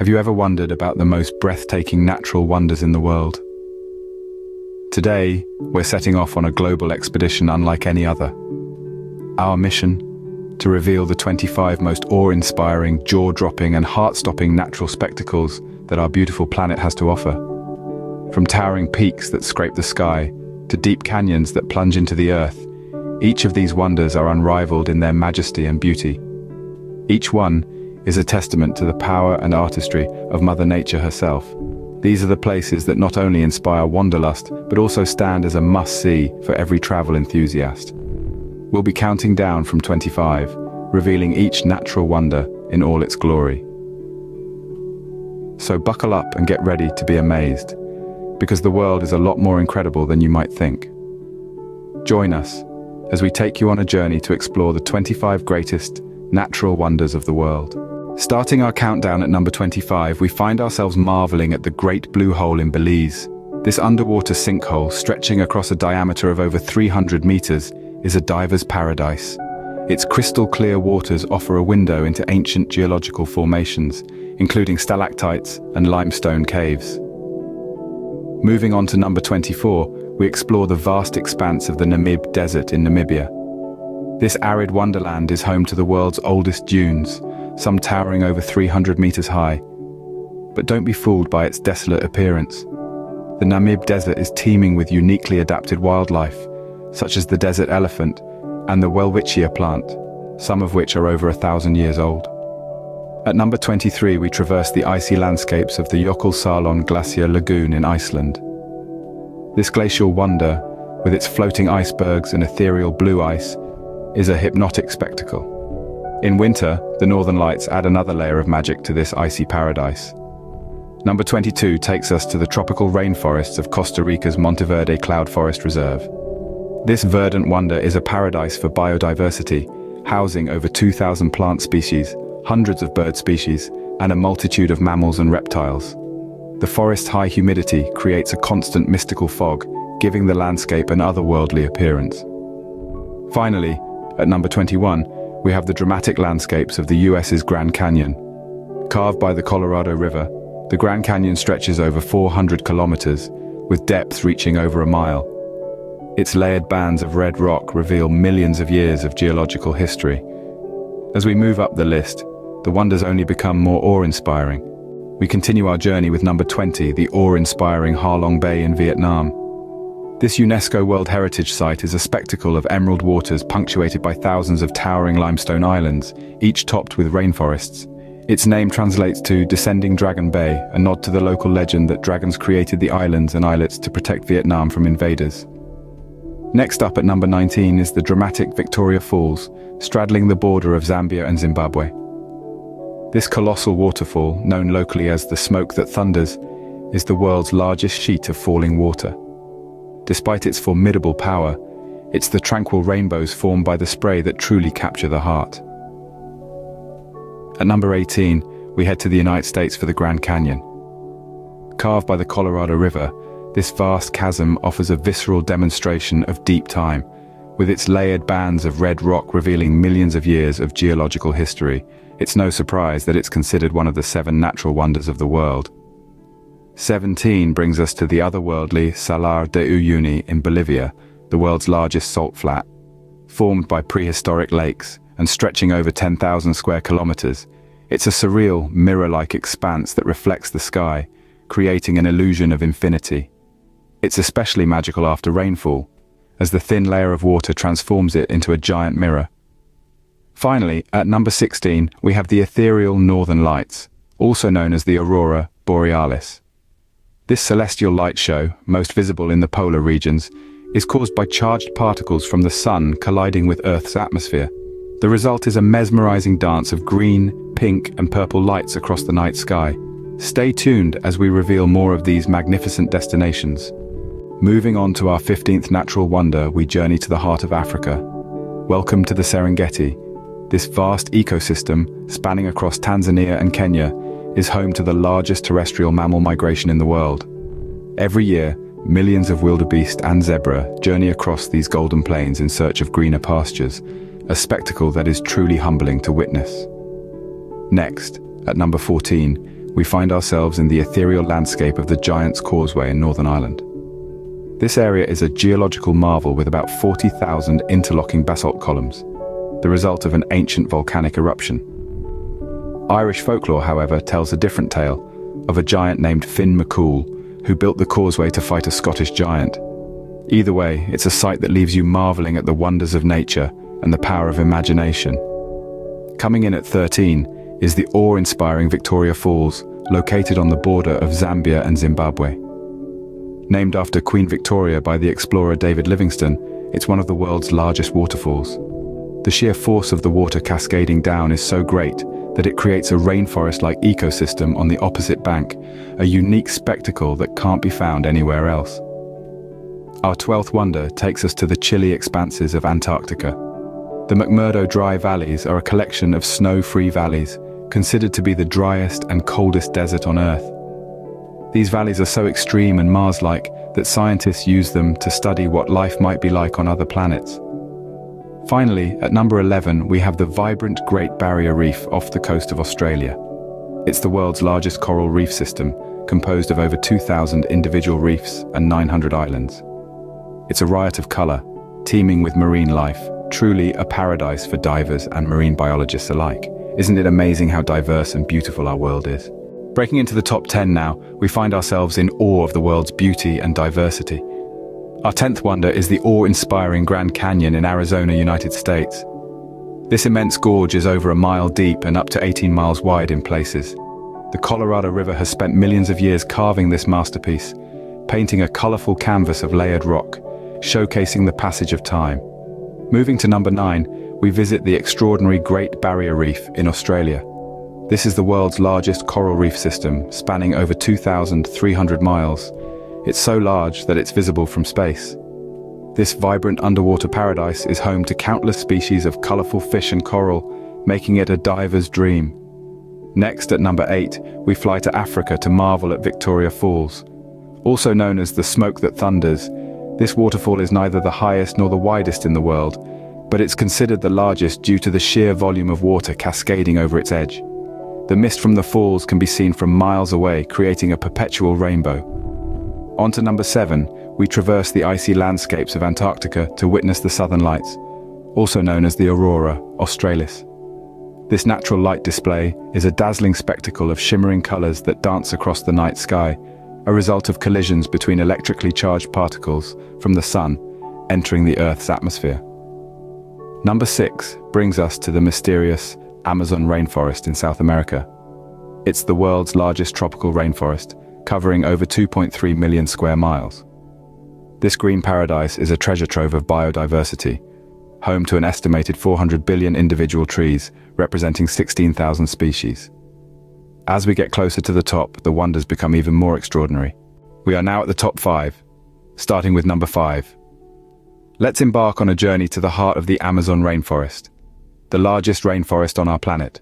Have you ever wondered about the most breathtaking natural wonders in the world? Today, we're setting off on a global expedition unlike any other. Our mission? To reveal the 25 most awe-inspiring, jaw-dropping and heart-stopping natural spectacles that our beautiful planet has to offer. From towering peaks that scrape the sky, to deep canyons that plunge into the earth, each of these wonders are unrivaled in their majesty and beauty. Each one is a testament to the power and artistry of Mother Nature herself. These are the places that not only inspire wanderlust, but also stand as a must-see for every travel enthusiast. We'll be counting down from 25, revealing each natural wonder in all its glory. So buckle up and get ready to be amazed, because the world is a lot more incredible than you might think. Join us as we take you on a journey to explore the 25 greatest natural wonders of the world. Starting our countdown at number 25, we find ourselves marveling at the Great Blue Hole in Belize. This underwater sinkhole, stretching across a diameter of over 300 meters, is a diver's paradise. Its crystal clear waters offer a window into ancient geological formations, including stalactites and limestone caves. Moving on to number 24, we explore the vast expanse of the Namib Desert in Namibia. This arid wonderland is home to the world's oldest dunes, some towering over 300 meters high. But don't be fooled by its desolate appearance. The Namib Desert is teeming with uniquely adapted wildlife, such as the desert elephant and the welwitschia plant, some of which are over a thousand years old. At number 23 we traverse the icy landscapes of the Jökulsárlón Glacier Lagoon in Iceland. This glacial wonder, with its floating icebergs and ethereal blue ice, is a hypnotic spectacle. In winter, the northern lights add another layer of magic to this icy paradise. Number 22 takes us to the tropical rainforests of Costa Rica's Monteverde Cloud Forest Reserve. This verdant wonder is a paradise for biodiversity, housing over 2,000 plant species, hundreds of bird species, and a multitude of mammals and reptiles. The forest's high humidity creates a constant mystical fog, giving the landscape an otherworldly appearance. Finally, at number 21, we have the dramatic landscapes of the US's Grand Canyon. Carved by the Colorado River, the Grand Canyon stretches over 400 kilometers, with depths reaching over a mile. Its layered bands of red rock reveal millions of years of geological history. As we move up the list, the wonders only become more awe-inspiring. We continue our journey with number 20, the awe-inspiring Ha Long Bay in Vietnam. This UNESCO World Heritage Site is a spectacle of emerald waters punctuated by thousands of towering limestone islands, each topped with rainforests. Its name translates to Descending Dragon Bay, a nod to the local legend that dragons created the islands and islets to protect Vietnam from invaders. Next up at number 19 is the dramatic Victoria Falls, straddling the border of Zambia and Zimbabwe. This colossal waterfall, known locally as the smoke that thunders, is the world's largest sheet of falling water. Despite its formidable power, it's the tranquil rainbows formed by the spray that truly capture the heart. At number 18, we head to the United States for the Grand Canyon. Carved by the Colorado River, this vast chasm offers a visceral demonstration of deep time, with its layered bands of red rock revealing millions of years of geological history. It's no surprise that it's considered one of the seven natural wonders of the world. 17 brings us to the otherworldly Salar de Uyuni in Bolivia, the world's largest salt flat. Formed by prehistoric lakes and stretching over 10,000 square kilometers, it's a surreal, mirror-like expanse that reflects the sky, creating an illusion of infinity. It's especially magical after rainfall, as the thin layer of water transforms it into a giant mirror. Finally, at number 16, we have the ethereal northern lights, also known as the aurora borealis. This celestial light show, most visible in the polar regions, is caused by charged particles from the sun colliding with Earth's atmosphere. The result is a mesmerizing dance of green, pink and purple lights across the night sky. Stay tuned as we reveal more of these magnificent destinations. Moving on to our 15th natural wonder, we journey to the heart of Africa. Welcome to the Serengeti. This vast ecosystem, spanning across Tanzania and Kenya, is home to the largest terrestrial mammal migration in the world. Every year, millions of wildebeest and zebra journey across these golden plains in search of greener pastures, a spectacle that is truly humbling to witness. Next, at number 14, we find ourselves in the ethereal landscape of the Giant's Causeway in Northern Ireland. This area is a geological marvel with about 40,000 interlocking basalt columns, the result of an ancient volcanic eruption. Irish folklore, however, tells a different tale of a giant named Finn McCool, who built the causeway to fight a Scottish giant. Either way, it's a sight that leaves you marveling at the wonders of nature and the power of imagination. Coming in at 13 is the awe-inspiring Victoria Falls, located on the border of Zambia and Zimbabwe. Named after Queen Victoria by the explorer David Livingstone, it's one of the world's largest waterfalls. The sheer force of the water cascading down is so great that it creates a rainforest-like ecosystem on the opposite bank, a unique spectacle that can't be found anywhere else. Our 12th wonder takes us to the chilly expanses of Antarctica. The McMurdo Dry Valleys are a collection of snow-free valleys, considered to be the driest and coldest desert on Earth. These valleys are so extreme and Mars-like that scientists use them to study what life might be like on other planets. Finally, at number 11, we have the vibrant Great Barrier Reef off the coast of Australia. It's the world's largest coral reef system, composed of over 2,000 individual reefs and 900 islands. It's a riot of colour, teeming with marine life, truly a paradise for divers and marine biologists alike. Isn't it amazing how diverse and beautiful our world is? Breaking into the top 10 now, we find ourselves in awe of the world's beauty and diversity. Our 10th wonder is the awe-inspiring Grand Canyon in Arizona, United States. This immense gorge is over a mile deep and up to 18 miles wide in places. The Colorado River has spent millions of years carving this masterpiece, painting a colorful canvas of layered rock, showcasing the passage of time. Moving to number 9, we visit the extraordinary Great Barrier Reef in Australia. This is the world's largest coral reef system, spanning over 2,300 miles, it's so large that it's visible from space. This vibrant underwater paradise is home to countless species of colorful fish and coral, making it a diver's dream. Next, at number 8, we fly to Africa to marvel at Victoria Falls. Also known as the smoke that thunders, this waterfall is neither the highest nor the widest in the world, but it's considered the largest due to the sheer volume of water cascading over its edge. The mist from the falls can be seen from miles away, creating a perpetual rainbow. On to number seven, we traverse the icy landscapes of Antarctica to witness the southern lights, also known as the aurora australis. This natural light display is a dazzling spectacle of shimmering colors that dance across the night sky, a result of collisions between electrically charged particles from the sun entering the Earth's atmosphere. Number six brings us to the mysterious Amazon rainforest in South America. It's the world's largest tropical rainforest, covering over 2.3 million square miles. This green paradise is a treasure trove of biodiversity, home to an estimated 400 billion individual trees, representing 16,000 species. As we get closer to the top, the wonders become even more extraordinary. We are now at the top five, starting with number five. Let's embark on a journey to the heart of the Amazon rainforest, the largest rainforest on our planet.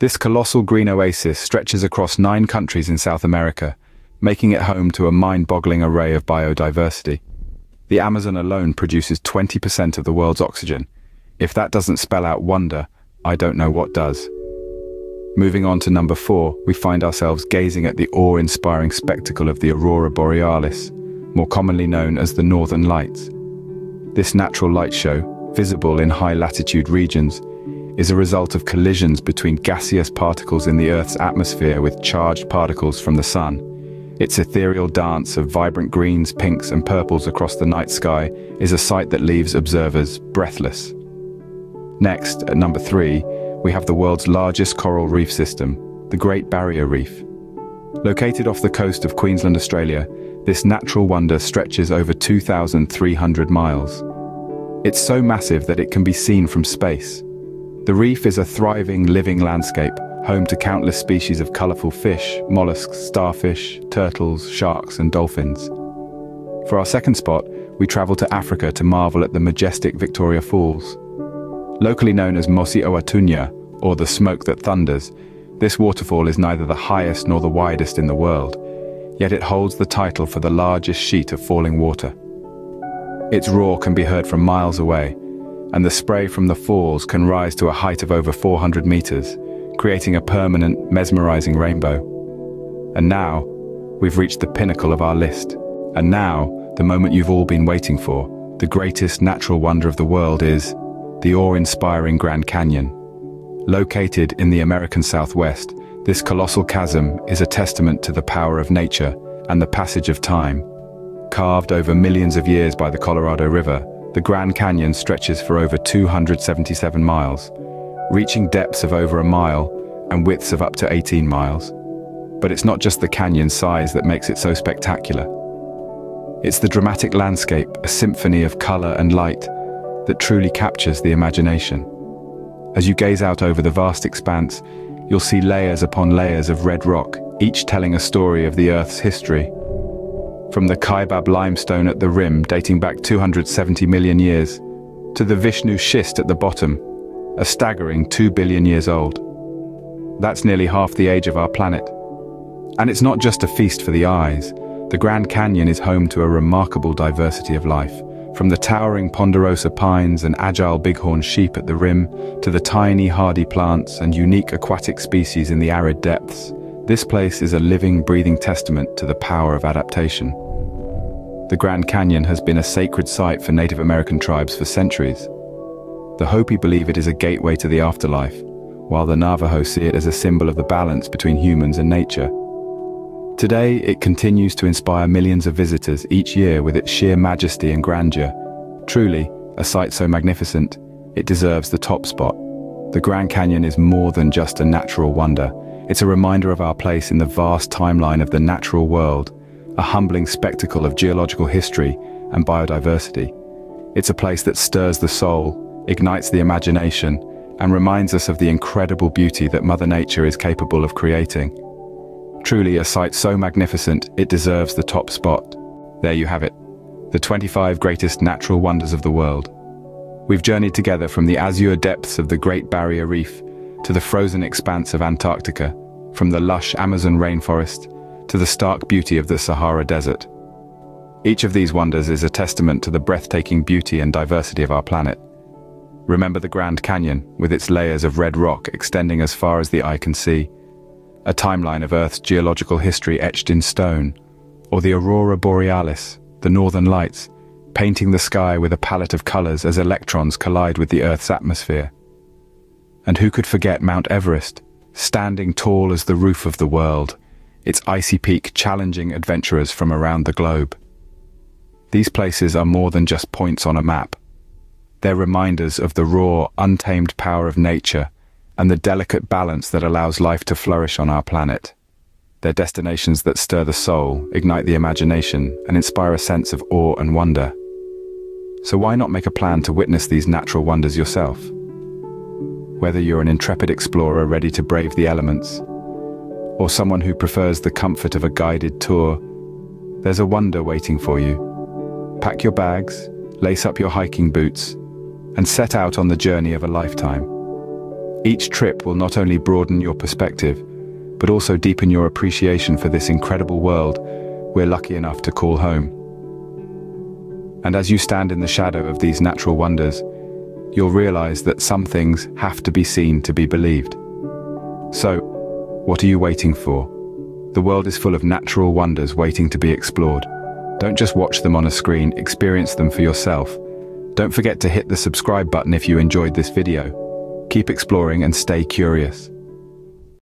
This colossal green oasis stretches across nine countries in South America, making it home to a mind-boggling array of biodiversity. The Amazon alone produces 20% of the world's oxygen. If that doesn't spell out wonder, I don't know what does. Moving on to number four, we find ourselves gazing at the awe-inspiring spectacle of the Aurora Borealis, more commonly known as the Northern Lights. This natural light show, visible in high-latitude regions, is a result of collisions between gaseous particles in the Earth's atmosphere with charged particles from the Sun. Its ethereal dance of vibrant greens, pinks and purples across the night sky is a sight that leaves observers breathless. Next, at number three, we have the world's largest coral reef system, the Great Barrier Reef. Located off the coast of Queensland, Australia, this natural wonder stretches over 2,300 miles. It's so massive that it can be seen from space. The reef is a thriving, living landscape, home to countless species of colourful fish, mollusks, starfish, turtles, sharks and dolphins. For our second spot, we travel to Africa to marvel at the majestic Victoria Falls. Locally known as Mosi Oa or the smoke that thunders, this waterfall is neither the highest nor the widest in the world, yet it holds the title for the largest sheet of falling water. Its roar can be heard from miles away, and the spray from the falls can rise to a height of over 400 meters, creating a permanent, mesmerizing rainbow. And now, we've reached the pinnacle of our list. And now, the moment you've all been waiting for, the greatest natural wonder of the world is the awe-inspiring Grand Canyon. Located in the American Southwest, this colossal chasm is a testament to the power of nature and the passage of time. Carved over millions of years by the Colorado River, the Grand Canyon stretches for over 277 miles, reaching depths of over a mile and widths of up to 18 miles. But it's not just the canyon's size that makes it so spectacular. It's the dramatic landscape, a symphony of color and light, that truly captures the imagination. As you gaze out over the vast expanse, you'll see layers upon layers of red rock, each telling a story of the Earth's history. From the Kaibab limestone at the rim, dating back 270 million years, to the Vishnu schist at the bottom, a staggering 2 billion years old. That's nearly half the age of our planet. And it's not just a feast for the eyes. The Grand Canyon is home to a remarkable diversity of life, from the towering ponderosa pines and agile bighorn sheep at the rim to the tiny hardy plants and unique aquatic species in the arid depths. This place is a living, breathing testament to the power of adaptation. The Grand Canyon has been a sacred site for Native American tribes for centuries. The Hopi believe it is a gateway to the afterlife, while the Navajo see it as a symbol of the balance between humans and nature. Today, it continues to inspire millions of visitors each year with its sheer majesty and grandeur. Truly, a sight so magnificent, it deserves the top spot. The Grand Canyon is more than just a natural wonder. It's a reminder of our place in the vast timeline of the natural world, a humbling spectacle of geological history and biodiversity. It's a place that stirs the soul, ignites the imagination, and reminds us of the incredible beauty that Mother Nature is capable of creating. Truly a sight so magnificent, it deserves the top spot. There you have it, the 25 greatest natural wonders of the world. We've journeyed together from the azure depths of the Great Barrier Reef to the frozen expanse of Antarctica, from the lush Amazon rainforest to the stark beauty of the Sahara Desert. Each of these wonders is a testament to the breathtaking beauty and diversity of our planet. Remember the Grand Canyon, with its layers of red rock extending as far as the eye can see. A timeline of Earth's geological history etched in stone. Or the Aurora Borealis, the northern lights, painting the sky with a palette of colors as electrons collide with the Earth's atmosphere. And who could forget Mount Everest, standing tall as the roof of the world, its icy peak challenging adventurers from around the globe. These places are more than just points on a map. They're reminders of the raw, untamed power of nature and the delicate balance that allows life to flourish on our planet. They're destinations that stir the soul, ignite the imagination, and inspire a sense of awe and wonder. So why not make a plan to witness these natural wonders yourself? Whether you're an intrepid explorer ready to brave the elements, or someone who prefers the comfort of a guided tour, there's a wonder waiting for you. Pack your bags, lace up your hiking boots, and set out on the journey of a lifetime. Each trip will not only broaden your perspective, but also deepen your appreciation for this incredible world we're lucky enough to call home. And as you stand in the shadow of these natural wonders, you'll realize that some things have to be seen to be believed. So, what are you waiting for? The world is full of natural wonders waiting to be explored. Don't just watch them on a screen, experience them for yourself. Don't forget to hit the subscribe button if you enjoyed this video. Keep exploring and stay curious.